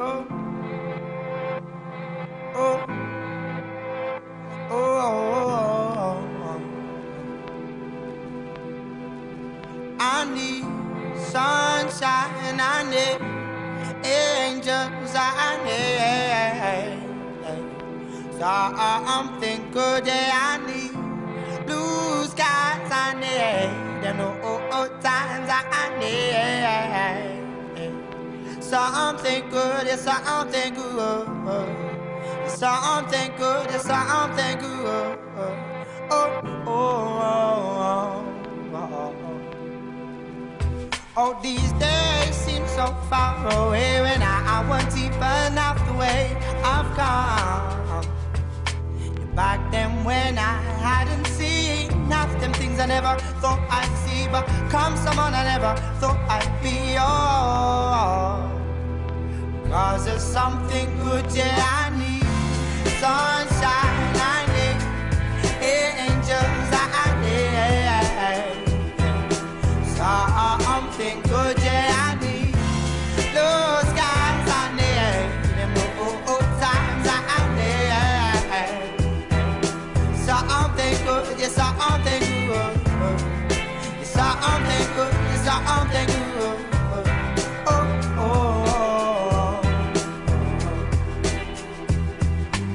Oh oh oh, oh, oh, oh, I need sunshine, I need angels, I need. Something good, I need. Blue skies, I need. Them. Something good, yeah, something good, something good, yeah, something good. Oh, oh, oh, oh, oh. oh these days seem so far away when I, I want even out the way I've come. Back then when I hadn't seen half them things I never thought I'd see, but come someone I never thought I'd be. Oh, cause there's something good, yeah, I need. Sunshine, I need angels, I need something good, yeah, I need. Blue skies, I need them old times, I need something good, yeah, something good, yeah, something good, yeah, something good.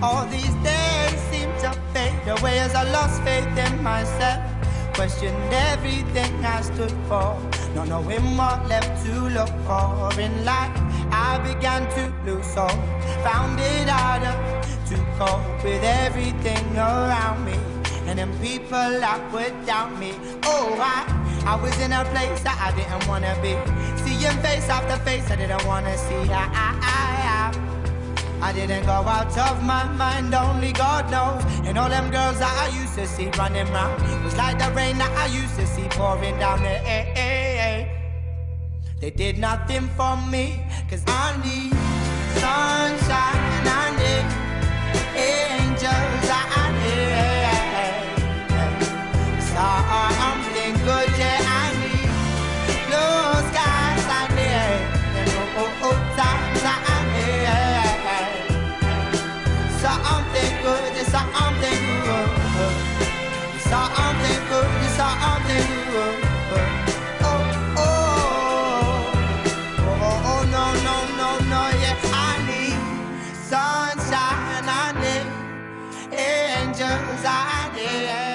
All these days seem to fade away as I lost faith in myself. Questioned everything I stood for, not knowing what left to look for in life. I began to lose hope, found it harder to cope with everything around me. And then people that would doubt me. Oh, I, I was in a place that I didn't wanna be. Seeing face after face I didn't wanna see. I, I, I, I. I didn't go out of my mind, only God knows. And all them girls that I used to see running round was like the rain that I used to see pouring down the. They did nothing for me, cause I need sunshine, I sunshine, I need.